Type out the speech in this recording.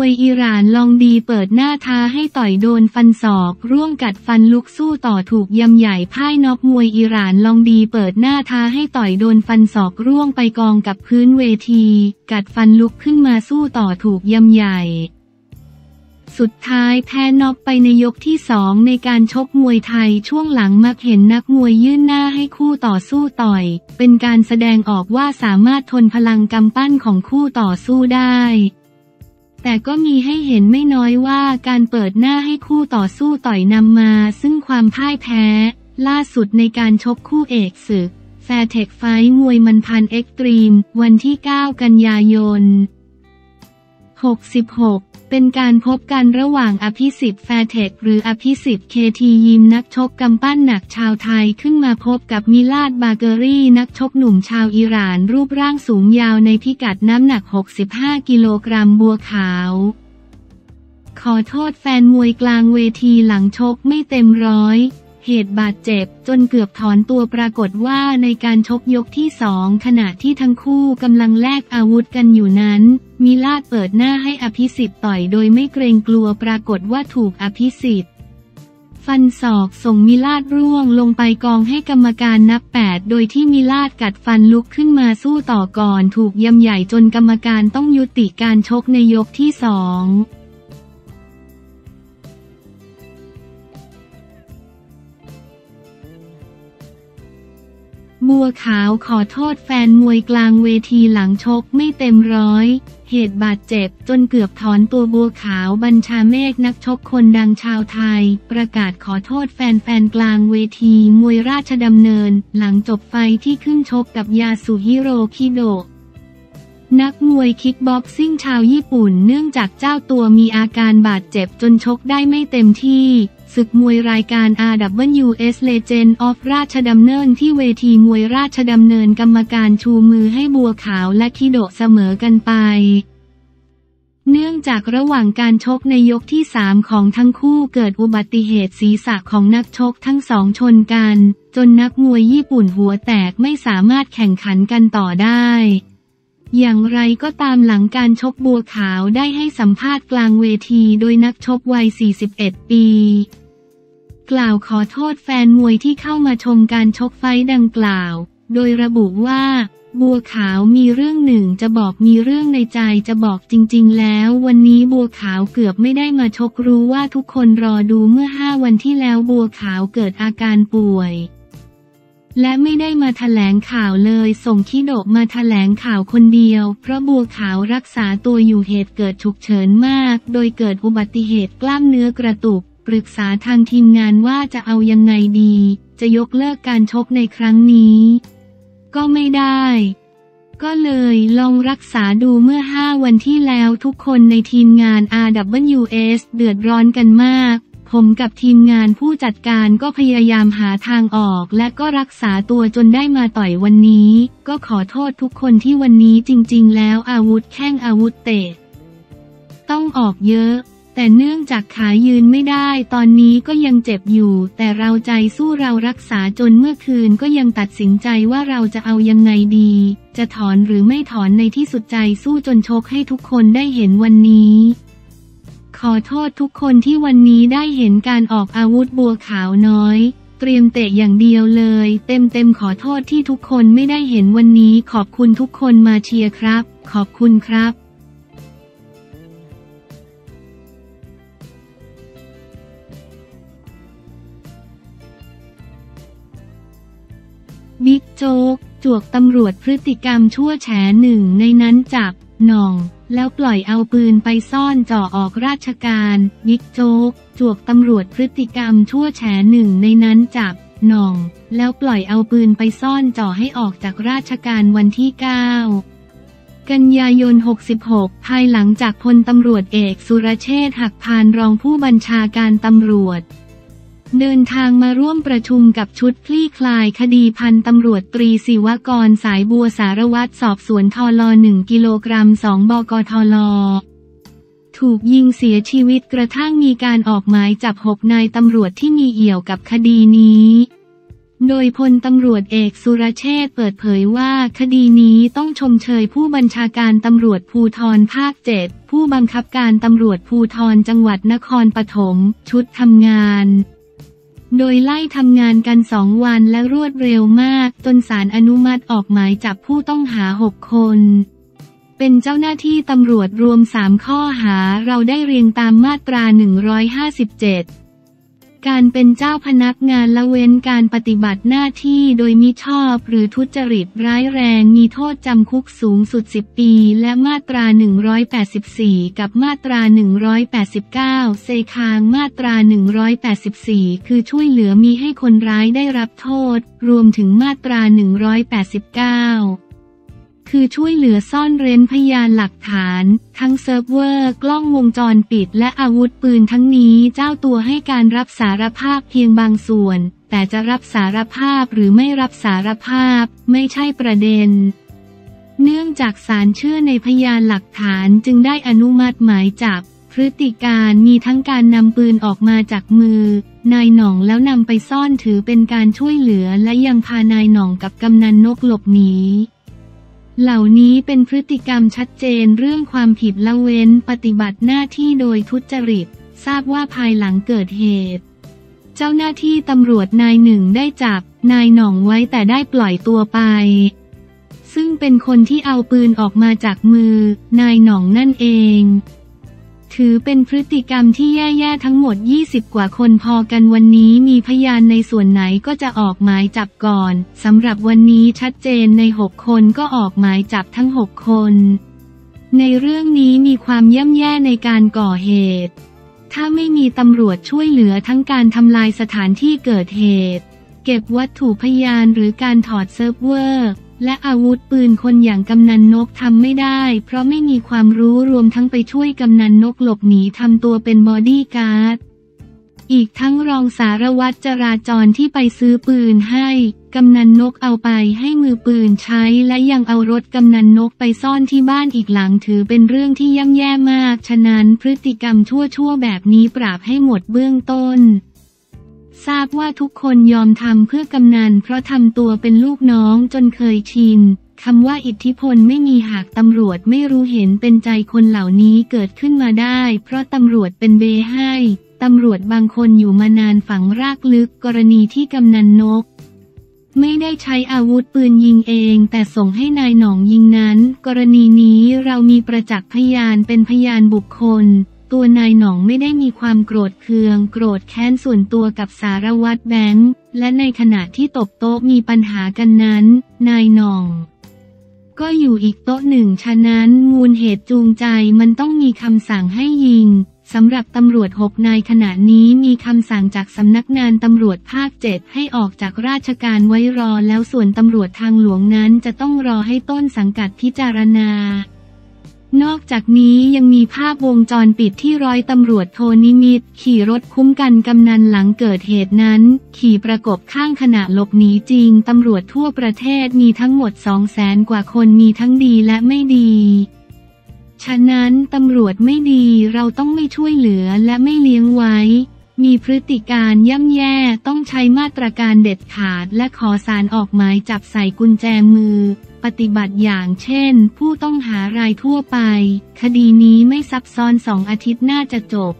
วยอิหร่านลองดีเปิดหน้าท้าให้ต่อยโดนฟันศอก ร่วงกัดฟันลุกสู้ต่อถูกยำใหญ่พ่ายน็อกมวยอิหร่านลองดีเปิดหน้าท้าให้ต่อยโดนฟันศอกร่วงไปกองกับพื้นเวที กัดฟันลุกขึ้นมาสู้ต่อถูกยำใหญ่สุดท้ายแพ้น็อกไปในยกที่สองในการชกมวยไทยช่วงหลังมักเห็นนักมวยยื่นหน้าให้คู่ต่อสู้ต่อย เป็นการแสดงออกว่าสามารถทนพลังกำปั้นของคู่ต่อสู้ได้ แต่ก็มีให้เห็นไม่น้อยว่าการเปิดหน้าให้คู่ต่อสู้ต่อยนำมา ซึ่งความพ่ายแพ้ ล่าสุดในการชกคู่เอกศึก Fairtex Fight มวยมันพันธุ์ Extreme วันที่ 9 กันยายน 66 เป็นการพบกันระหว่างอภิสิทธิ์ Fairtex หรืออภิสิทธิ์ K.T. Gym นักชกกำปั้นหนักชาวไทยขึ้นมาพบกับมิลาดบาเกอรี่นักชกหนุ่มชาวอิหร่านรูปร่างสูงยาวในพิกัดน้ำหนัก 65 กิโลกรัมบัวขาว ขอโทษแฟนมวยกลางเวทีหลังชกไม่เต็มร้อย เหตุบาดเจ็บจนเกือบถอนตัวปรากฏว่าในการชกยกที่สองขณะที่ทั้งคู่กำลังแลกอาวุธกันอยู่นั้น มิลาดเปิดหน้าให้อภิสิทธิ์ต่อยโดยไม่เกรงกลัวปรากฏว่าถูกอภิสิทธิ์ฟันศอกส่งมิลาดร่วงลงไปกองให้กรรมการนับแปดโดยที่มิลาดกัดฟันลุกขึ้นมาสู้ต่อก่อนถูกยำใหญ่จนกรรมการต้องยุติการชกในยกที่สอง บัวขาวขอโทษแฟนมวยกลางเวทีหลังชกไม่เต็มร้อย เหตุบาดเจ็บจนเกือบถอนตัวบัวขาวบัญชาเมฆนักชกคนดังชาวไทย ประกาศขอโทษแฟนๆกลางเวทีมวยราชดำเนิน หลังจบไฟที่ขึ้นชกกับยาสุฮิโรคิโดะนักมวยคิกบ็อกซิ่งชาวญี่ปุ่นเนื่องจากเจ้าตัวมีอาการบาดเจ็บจนชกได้ไม่เต็มที่ ศึกมวยรายการ RWS Legend of ราชดำเนินที่เวทีมวยราชดำเนินกรรมการชูมือให้บัวขาวและคิโดเสมอกันไป เนื่องจากระหว่างการชกในยกที่สามของทั้งคู่เกิดอุบัติเหตุศีรษะของนักชกทั้งสองชนกัน จนนักมวยญี่ปุ่นหัวแตกไม่สามารถแข่งขันกันต่อได้ อย่างไรก็ตามหลังการชกบัวขาวได้ให้สัมภาษณ์กลางเวทีโดยนักชกวัย 41 ปี กล่าวขอโทษแฟนมวยที่เข้ามาชมการชกไฟดังกล่าว โดยระบุว่า บัวขาวมีเรื่องหนึ่งจะบอกมีเรื่องในใจจะบอกจริง ๆ แล้ว วันนี้บัวขาวเกือบไม่ได้มาชกรู้ว่าทุกคนรอดูเมื่อห้าวันที่แล้วบัวขาวเกิดอาการป่วย และไม่ได้มาแถลงข่าวเลย ส่งคิโดะมาแถลงข่าวคนเดียว เพราะบัวขาวรักษาตัวอยู่เหตุเกิดฉุกเฉินมาก โดยเกิดอุบัติเหตุกล้ามเนื้อกระตุก ปรึกษาทางทีมงานว่าจะเอายังไงดี จะยกเลิกการชกในครั้งนี้ ก็ไม่ได้ ก็เลยลองรักษาดูเมื่อ 5 วันที่แล้วทุกคนในทีมงาน RWS เดือดร้อนกันมาก ผมกับทีมงานผู้จัดการก็พยายามหาทางออกและก็รักษาตัวจนได้มาต่อยวันนี้ ก็ขอโทษทุกคนที่วันนี้จริง ๆ แล้วอาวุธแข้งอาวุธเตะ ต้องออกเยอะ แต่เนื่องจากขายืนไม่ได้ ตอนนี้ก็ยังเจ็บอยู่ แต่เราใจสู้เรารักษาจนเมื่อคืนก็ยังตัดสินใจว่าเราจะเอายังไงดี จะถอนหรือไม่ถอนในที่สุดใจสู้จนชกให้ทุกคนได้เห็นวันนี้ ขอโทษทุกคนที่วันนี้ได้เห็นการออกอาวุธบัวขาวน้อย เตรียมเตะอย่างเดียวเลย เต็มเต็มๆขอโทษที่ทุกคนไม่ได้เห็นวันนี้ ขอบคุณทุกคนมาเชียร์ครับ ขอบคุณครับบิ๊กโจ๊กจวกตำรวจพฤติกรรมชั่วแฉหนึ่งในนั้นจับ หน่อง แล้วปล่อยเอาปืนไปซ่อนจ่อออกราชการบิ๊กโจ๊กจวกตำรวจพฤติกรรมชั่วแฉหนึ่งในนั้นจับหน่อง แล้วปล่อยเอาปืนไปซ่อนจ่อให้ออกจากราชการวันที่ 9 กันยายน 66 ภายหลังจากพลตำรวจเอกสุรเชษฐ์หักพานรองผู้บัญชาการตำรวจ เดินทางมาร่วมประชุมกับชุดคลี่คลายคดีพันตำรวจตรีศิวกรสายบัวสารวัตรสอบสวนทล1กิโลกรัม2บกทลถูกยิงเสียชีวิตกระทั่งมีการออกหมายจับหกนายตำรวจที่มีเอี่ยวกับคดีนี้ โดยพลตำรวจเอกสุรเชษฐ์เปิดเผยว่าคดีนี้ต้องชมเชยผู้บัญชาการตำรวจภูธรภาคเจ็ดผู้บังคับการตำรวจภูธรจังหวัดนครปฐมชุดทำงาน โดยไล่ทำงานกันสองวันและรวดเร็วมาก จนสารอนุมัติออกหมายจับผู้ต้องหาหกคน เป็นเจ้าหน้าที่ตำรวจรวมสามข้อหาเราได้เรียงตามมาตรา 157 การเป็นเจ้าพนักงานละเว้นการปฏิบัติหน้าที่โดยมิชอบหรือทุจริตร้ายแรงมีโทษจำคุกสูงสุด 10 ปี และมาตรา 184 กับมาตรา 189 เซคางมาตรา 184 คือช่วยเหลือมิให้คนร้ายได้รับโทษ รวมถึงมาตรา 189 คือช่วยเหลือซ่อนเร้นพยานหลักฐาน ทั้งเซิร์ฟเวอร์ กล้องวงจรปิด และอาวุธปืนทั้งนี้เจ้าตัวให้การรับสารภาพเพียงบางส่วน แต่จะรับสารภาพหรือไม่รับสารภาพ ไม่ใช่ประเด็น เนื่องจากศาลเชื่อในพยานหลักฐานจึงได้อนุมัติหมายจับ พฤติการมีทั้งการนำปืนออกมาจากมือนายหน่องแล้วนำไปซ่อนถือเป็นการช่วยเหลือและยังพานายหน่องกับกำนันนกหลบหนี เหล่านี้เป็นพฤติกรรมชัดเจนเรื่องความผิดละเว้นปฏิบัติหน้าที่โดยทุจริต ทราบว่าภายหลังเกิดเหตุ เจ้าหน้าที่ตำรวจนายหนึ่งได้จับ นายหน่องไว้แต่ได้ปล่อยตัวไป ซึ่งเป็นคนที่เอาปืนออกมาจากมือนายหน่องนั่นเอง ถือเป็นพฤติกรรมที่แย่ๆทั้งหมด 20 กว่าคนพอกันวันนี้มีพยานในส่วนไหนก็จะออกหมายจับก่อนสำหรับวันนี้ชัดเจนใน 6 คนก็ออกหมายจับทั้ง 6 คน ในเรื่องนี้มีความย่ำแย่ในการก่อเหตุ ถ้าไม่มีตำรวจช่วยเหลือทั้งการทำลายสถานที่เกิดเหตุ เก็บวัตถุพยานหรือการถอดเซิร์ฟเวอร์ และอาวุธปืนคนอย่างกำนันนกทำไม่ได้ เพราะไม่มีความรู้รวมทั้งไปช่วยกำนันนกหลบหนีทำตัวเป็นบอดี้การ์ด อีกทั้งรองสารวัตรจราจรที่ไปซื้อปืนให้ กำนันนกเอาไปให้มือปืนใช้ และยังเอารถกำนันนกไปซ่อนที่บ้านอีกหลังถือเป็นเรื่องที่ย่ำแย่มาก ฉะนั้นพฤติกรรมชั่วๆแบบนี้ปราบให้หมดเบื้องต้น ทราบว่าทุกคนยอมทำเพื่อกำนันเพราะทำตัวเป็นลูกน้องจนเคยชินคำว่าอิทธิพลไม่มีหากตำรวจไม่รู้เห็นเป็นใจคนเหล่านี้เกิดขึ้นมาได้ เพราะตำรวจเป็นเบให้ตำรวจบางคนอยู่มานานฝังรากลึกกรณีที่กำนันนก ไม่ได้ใช้อาวุธปืนยิงเอง แต่ส่งให้นายหนองยิงนั้น กรณีนี้เรามีประจักษ์พยานเป็นพยานบุคคล ตัวนายหน่องไม่ได้มีความโกรธเคือง โกรธแค้นส่วนตัวกับสารวัตรแบงค์และในขณะที่ตบโต๊ะมีปัญหากันนั้น นายหน่อง ก็อยู่อีกโต๊ะหนึ่งฉะนั้นมูลเหตุจูงใจมันต้องมีคำสั่งให้ยิงสำหรับตำรวจหกนายขณะนี้มีคำสั่งจากสำนักงานตำรวจภาคเจ็ดให้ออกจากราชการไว้รอแล้วส่วนตำรวจทางหลวงนั้นจะต้องรอให้ต้นสังกัดพิจารณา นอกจากนี้ยังมีภาพวงจรปิดที่ร้อยตำรวจโทนิมิต ขี่รถคุ้มกันกำนันหลังเกิดเหตุนั้น ขี่ประกบข้างขณะหลบหนีจริง ตำรวจทั่วประเทศมีทั้งหมดสองแสนกว่าคนมีทั้งดีและไม่ดี ฉะนั้นตำรวจไม่ดีเราต้องไม่ช่วยเหลือและไม่เลี้ยงไว้ มีพฤติการย่ำแย่ต้องใช้มาตรการเด็ดขาดและขอสารออกหมายจับใส่กุญแจมือ ปฏิบัติอย่างเช่น ผู้ต้องหารายทั่วไป คดีนี้ไม่ซับซ้อนสองอาทิตย์น่าจะจบ